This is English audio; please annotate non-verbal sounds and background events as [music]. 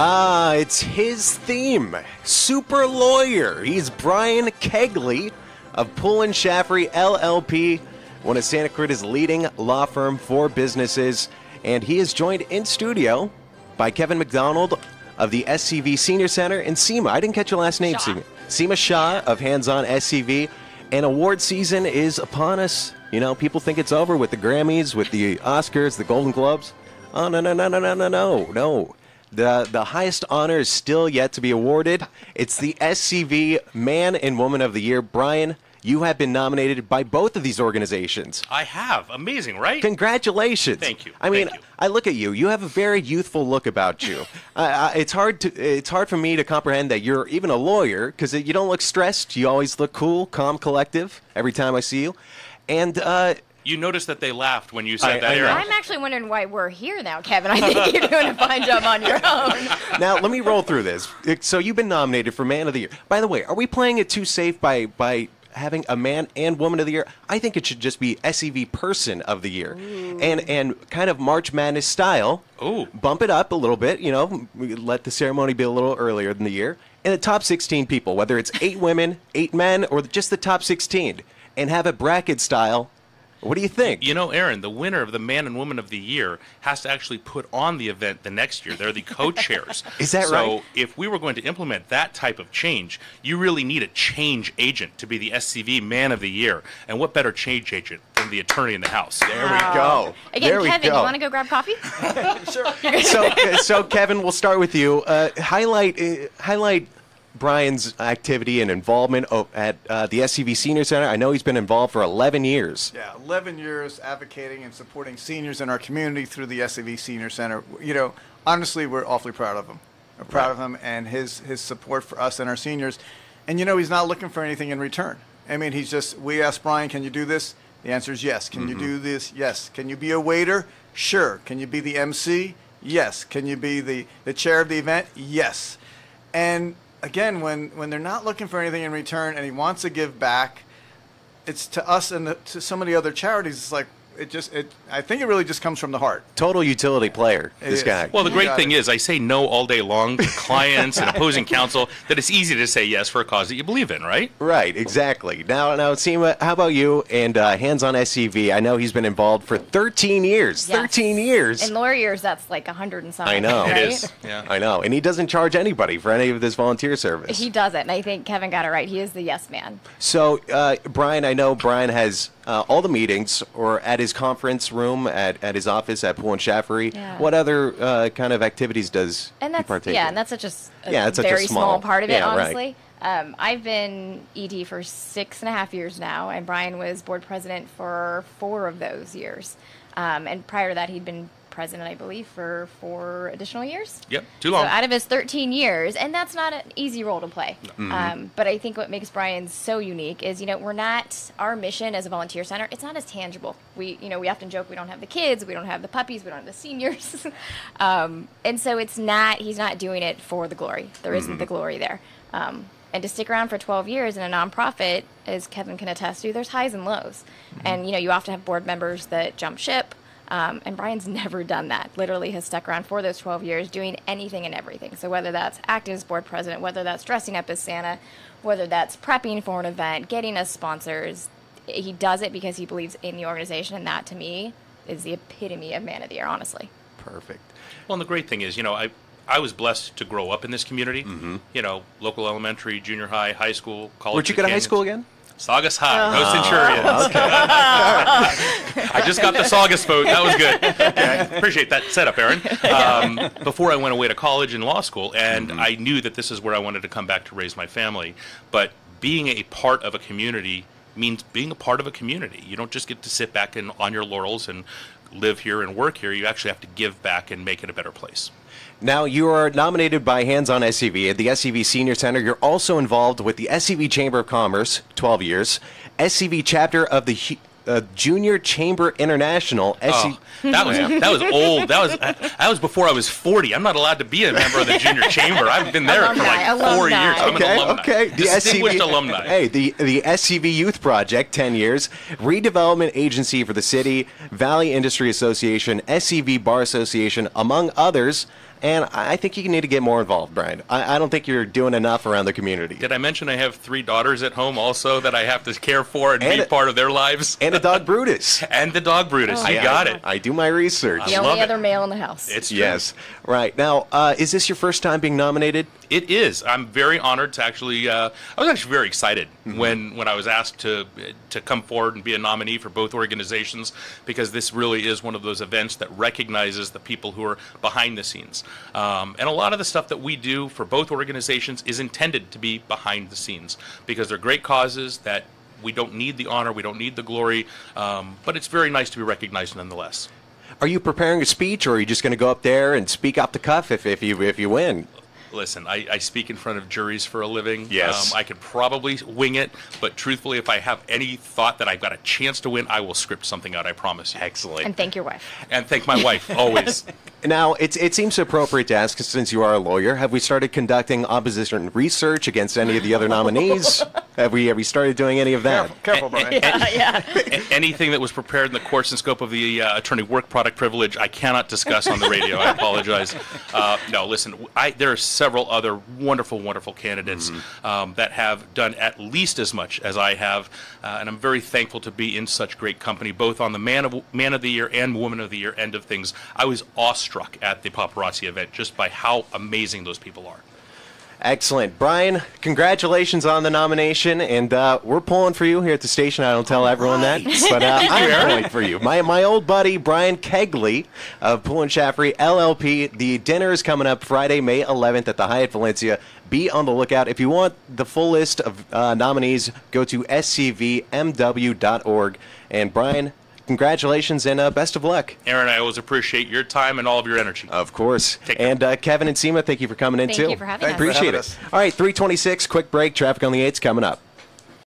Ah, it's his theme. Super lawyer. He's Brian Koegle of and Shaffery LLP, one of Santa Cruz's leading law firm for businesses. And he is joined in studio by Kevin McDonald of the SCV Senior Center and Seema. I didn't catch your last name, Shah. Seema. Seema Shah of Hands On SCV. And award season is upon us. You know, people think it's over with the Grammys, with the Oscars, the Golden Globes. Oh, no, no, no, no, no, no, no, no. The, the highest honor is still yet to be awarded. It's the SCV Man and Woman of the Year. Brian, you have been nominated by both of these organizations. I have. Amazing, right? Congratulations! Thank you. I mean, you. I look at you. You have a very youthful look about you. [laughs] uh, it's hard to it's hard for me to comprehend that you're even a lawyer because you don't look stressed. You always look cool, calm, collective every time I see you. And uh, You noticed that they laughed when you said I- that, I know. Aaron. I'm actually wondering why we're here now, Kevin. I think you're doing a fine job on your own. [laughs] now let me roll through this. So you've been nominated for Man of the Year. By the way, are we playing it too safe by by having a man and woman of the year? I think it should just be SCV Person of the Year, and and kind of March Madness style. Ooh. bump it up a little bit. You know, let the ceremony be a little earlier than the year, and the top 16 people, whether it's eight women, eight men, or just the top 16, and have it bracket style. What do you think? You know, Aaron, the winner of the Man and Woman of the Year has to actually put on the event the next year. They're the co-chairs. [laughs] Is that so right? So if we were going to implement that type of change, you really need a change agent to be the SCV Man of the Year. And what better change agent than the attorney in the house? there we go. Again, there we Kevin, go. you want to go grab coffee? [laughs] so, so Kevin, we'll start with you. Uh, highlight, uh, highlight Brian's activity and involvement at uh, the SCV Senior Center. I know he's been involved for 11 years. Yeah, 11 years advocating and supporting seniors in our community through the SCV Senior Center. You know, honestly, we're awfully proud of him. We're proud of him and his, his support for us and our seniors. And, you know, he's not looking for anything in return. I mean, he's just, we asked Brian, can you do this? The answer is yes. Can you do this? Yes. Can you be a waiter? Sure. Can you be the MC? Yes. Can you be the, the chair of the event? Yes. And again, when, when they're not looking for anything in return and he wants to give back, it's to us and the, to of the other charities. It's like it just it. I think it really just comes from the heart. Total utility player, It this is. guy. Well, the great thing it. is, I say no all day long to [laughs] clients and opposing counsel. That it's easy to say yes for a cause that you believe in, right? Right, exactly. Now, now, Seema, how about you and uh, Hands on SCV? I know he's been involved for 13 years. Yes. 13 years. In lawyer years, that's like hundred and something. I know. It right? is. Yeah. I know, and he doesn't charge anybody for any of this volunteer service. He doesn't. And I think Kevin got it right. He is the yes man. So, uh, Brian, I know Brian has uh, all the meetings or at his conference room, at, at his office at Poole and Shaffery. Yeah. What other uh, kind of activities does And he that's partake yeah, in? and that's such a, a Yeah, it's such a very small- part of it, yeah, right. honestly. Um, I've been ED for six and a half years now, and Brian was board president for four of those years. Um, and prior to that, he'd been president, I believe, for four additional years. Yep. Too long. So out of his 13 years, and that's not an easy role to play. Um, but I think what makes Brian so unique is, you know, we're not our mission as a volunteer center. It's not as tangible. We, you know, we often joke we don't have the kids, we don't have the puppies, we don't have the seniors, [laughs] um, and so it's not. He's not doing it for the glory. There not the glory there. Um, and to stick around for 12 years in a nonprofit, as Kevin can attest to, there's highs and lows. And you know, you often have board members that jump ship. Um, and Brian's [laughs] never done that. Literally has stuck around for those 12 years doing anything and everything. So whether that's acting as board president, whether that's dressing up as Santa, whether that's prepping for an event, getting us sponsors, he does it because he believes in the organization. And that to me is the epitome of man of the year, honestly. Perfect. Well, and the great thing is, you know, I I was blessed to grow up in this community. You know, local elementary, junior high, high school, college. Where'd you go to high school again? Saugus High, no Centurions. [laughs] I just got the Saugus vote. That was good. Appreciate that setup, Aaron. [laughs] Um, before I went away to college and law school, and I knew that this is where I wanted to come back to raise my family. But being a part of a community means being a part of a community. You don't just get to sit back and on your laurels and live here and work here. You actually have to give back and make it a better place. Now, you are nominated by Hands on SCV at the SCV Senior Center. You're also involved with the SCV Chamber of Commerce, 12 years, SCV chapter of the uh, Junior Chamber International. SC- Oh, that was that was old. That was that was before I was forty. I'm not allowed to be a member of the junior [laughs] chamber. I've been there for like Alumni, four alumni. years. I'm Okay, an alumni. okay. Distinguished alumni. Hey, the the SCV Youth Project, ten years, redevelopment agency for the city, Valley Industry Association, SCV Bar Association, among others. And I I think you need to get more involved, Brian. I, I don't think you're doing enough around the community. Did I mention I have three daughters at home also that I have to care for and, And be a- part of their lives? And a dog Brutus. [laughs] And the dog Brutus. Oh, you my got God. it. I do my research. The I only love it. other male in the house. It's true. Yes. Right. Now, uh, is this your first time being nominated? It is. I'm very honored to actually. Uh, I was actually very excited when when I was asked to to come forward and be a nominee for both organizations because this really is one of those events that recognizes the people who are behind the scenes. Um, and a lot of the stuff that we do for both organizations is intended to be behind the scenes because they're great causes that. We don't need the honor, we don't need the glory, um, but it's very nice to be recognized nonetheless. Are you preparing a speech, or are you just going to go up there and speak off the cuff if, if you if you win? Listen, I, I speak in front of juries for a living. Yes. Um, I could probably wing it, but truthfully, if I have any thought that I've got a chance to win, I will script something out, I promise you. Excellent. and thank your wife. And thank my wife, [laughs] always. Now, it's, it seems appropriate to ask, since you are a lawyer, have we started conducting opposition research against any of the other nominees? [laughs] have we have we started doing any of that? Careful, careful, Brian. A- [laughs] Anything that was prepared in the course and scope of the uh, attorney work product privilege, I cannot discuss on the radio. I apologize. [laughs] Uh, no, listen, I, there are several other wonderful, wonderful candidates um, that have done at least as much as I have, uh, and I'm very thankful to be in such great company, both on the man of man of the year and woman of the year end of things. I was awestruck at the paparazzi event just by how amazing those people are. Excellent, Brian. Congratulations on the nomination, and uh, we're pulling for you here at the station. I don't tell everyone that, but uh, [laughs] I'm pulling for you. My my old buddy Brian Koegle of Poole and Shaffery LLP. The dinner is coming up Friday, May 11th at the Hyatt Valencia. Be on the lookout. If you want the full list of uh, nominees, go to scvmw.org. And Brian, congratulations and uh, best of luck. Aaron, I always appreciate your time and all of your energy. Of course. Take. And uh, Kevin and Seema, thank you for coming in Thank too. you for having Thank us. you for Appreciate having it. us. All right, 326, quick break. Traffic on the 8's coming up.